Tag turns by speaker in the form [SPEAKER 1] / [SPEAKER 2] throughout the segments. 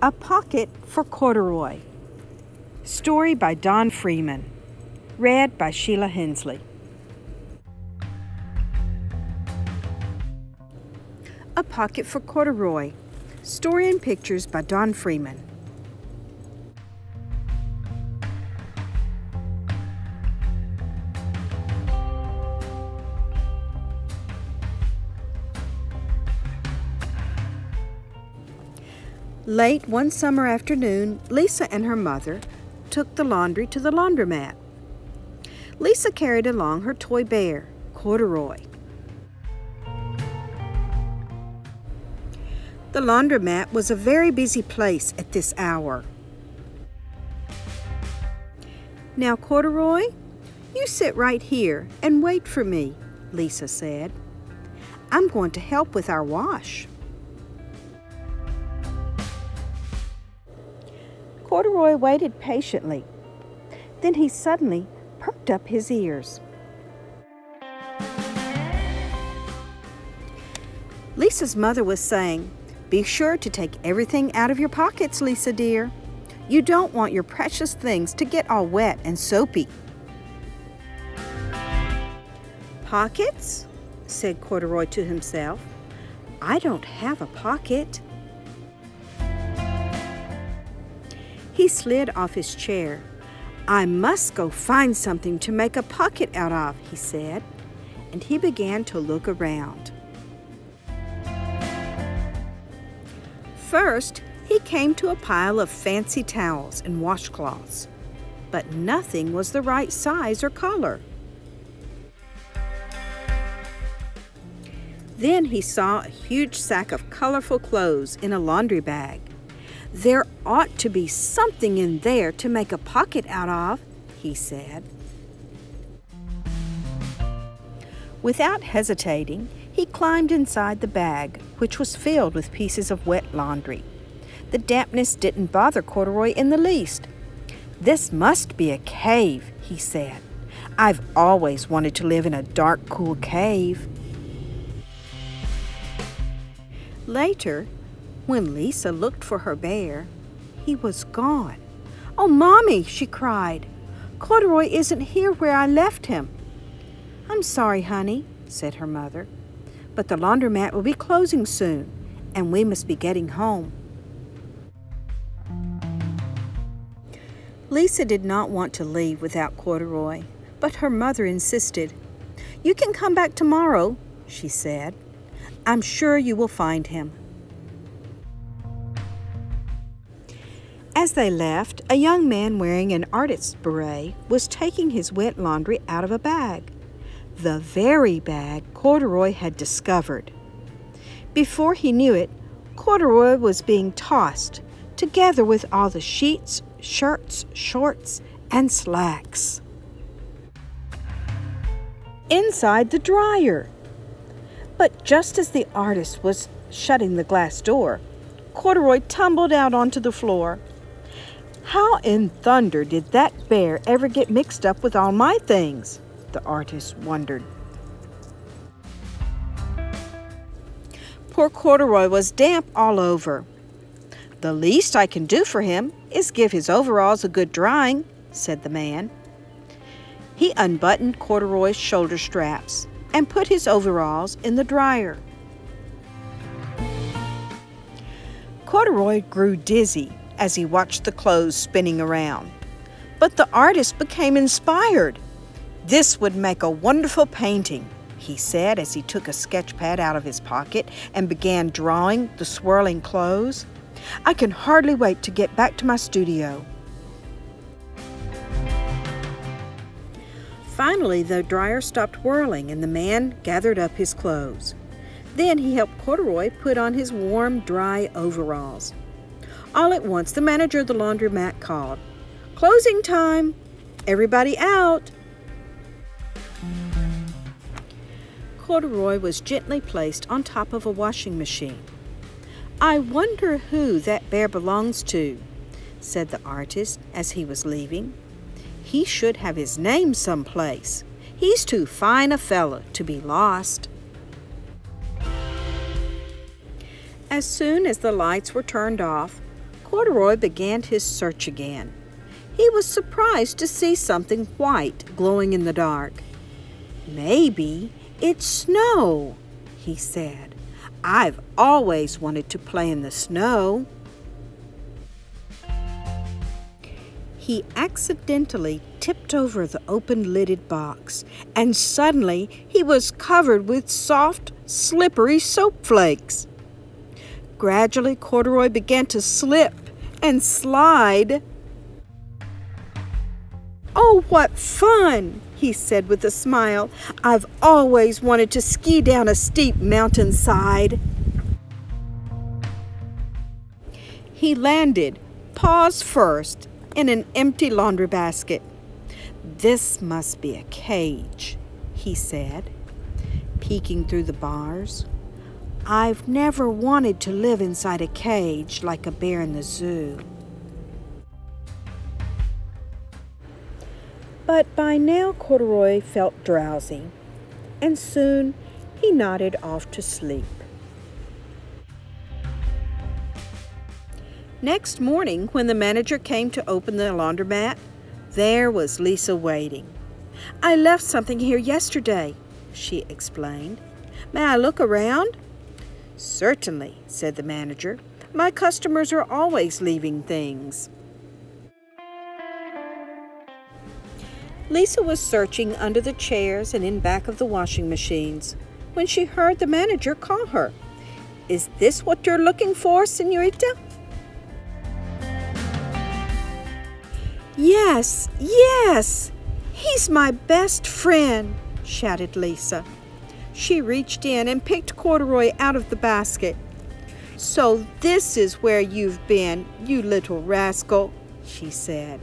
[SPEAKER 1] A Pocket for Corduroy. Story by Don Freeman. Read by Sheila Hensley. A Pocket for Corduroy. Story and pictures by Don Freeman. Late one summer afternoon, Lisa and her mother took the laundry to the laundromat. Lisa carried along her toy bear, Corduroy. The laundromat was a very busy place at this hour. Now, Corduroy, you sit right here and wait for me, Lisa said. I'm going to help with our wash. Corduroy waited patiently. Then he suddenly perked up his ears. Lisa's mother was saying, Be sure to take everything out of your pockets, Lisa dear. You don't want your precious things to get all wet and soapy. Pockets? said Corduroy to himself. I don't have a pocket. He slid off his chair. I must go find something to make a pocket out of, he said, and he began to look around. First, he came to a pile of fancy towels and washcloths, but nothing was the right size or color. Then he saw a huge sack of colorful clothes in a laundry bag. There ought to be something in there to make a pocket out of, he said. Without hesitating, he climbed inside the bag, which was filled with pieces of wet laundry. The dampness didn't bother Corduroy in the least. This must be a cave, he said. I've always wanted to live in a dark, cool cave. Later, when Lisa looked for her bear, he was gone. Oh, Mommy, she cried. Corduroy isn't here where I left him. I'm sorry, honey, said her mother, but the laundromat will be closing soon, and we must be getting home. Lisa did not want to leave without Corduroy, but her mother insisted. You can come back tomorrow, she said. I'm sure you will find him. As they left, a young man wearing an artist's beret was taking his wet laundry out of a bag. The very bag Corduroy had discovered. Before he knew it, Corduroy was being tossed, together with all the sheets, shirts, shorts, and slacks. Inside the dryer. But just as the artist was shutting the glass door, Corduroy tumbled out onto the floor how in thunder did that bear ever get mixed up with all my things? The artist wondered. Poor Corduroy was damp all over. The least I can do for him is give his overalls a good drying, said the man. He unbuttoned Corduroy's shoulder straps and put his overalls in the dryer. Corduroy grew dizzy as he watched the clothes spinning around. But the artist became inspired. This would make a wonderful painting, he said as he took a sketch pad out of his pocket and began drawing the swirling clothes. I can hardly wait to get back to my studio. Finally, the dryer stopped whirling and the man gathered up his clothes. Then he helped Corduroy put on his warm, dry overalls. All at once, the manager of the laundromat called, Closing time! Everybody out! Corduroy was gently placed on top of a washing machine. I wonder who that bear belongs to, said the artist as he was leaving. He should have his name someplace. He's too fine a fellow to be lost. As soon as the lights were turned off, Corduroy began his search again. He was surprised to see something white glowing in the dark. Maybe it's snow, he said. I've always wanted to play in the snow. He accidentally tipped over the open lidded box, and suddenly he was covered with soft, slippery soap flakes. Gradually, Corduroy began to slip and slide. Oh, what fun! he said with a smile. I've always wanted to ski down a steep mountainside. He landed, paws first, in an empty laundry basket. This must be a cage, he said, peeking through the bars. I've never wanted to live inside a cage like a bear in the zoo. But by now Corduroy felt drowsy, and soon he nodded off to sleep. Next morning, when the manager came to open the laundromat, there was Lisa waiting. I left something here yesterday, she explained. May I look around? Certainly, said the manager. My customers are always leaving things. Lisa was searching under the chairs and in back of the washing machines when she heard the manager call her. Is this what you're looking for, senorita? Yes, yes, he's my best friend, shouted Lisa. She reached in and picked Corduroy out of the basket. So this is where you've been, you little rascal, she said.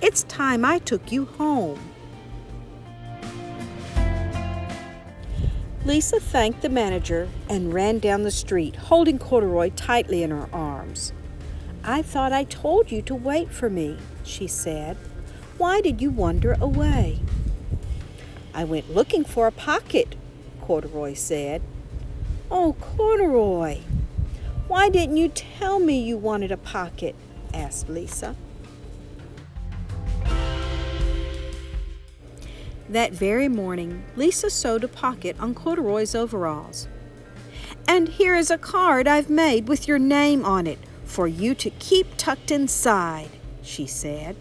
[SPEAKER 1] It's time I took you home. Lisa thanked the manager and ran down the street, holding Corduroy tightly in her arms. I thought I told you to wait for me, she said. Why did you wander away? I went looking for a pocket, Corduroy said. Oh, Corduroy, why didn't you tell me you wanted a pocket? asked Lisa. That very morning, Lisa sewed a pocket on Corduroy's overalls. And here is a card I've made with your name on it for you to keep tucked inside, she said.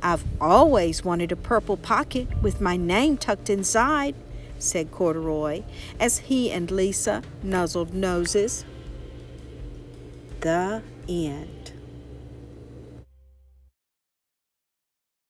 [SPEAKER 1] I've always wanted a purple pocket with my name tucked inside, said Corduroy as he and Lisa nuzzled noses. The end.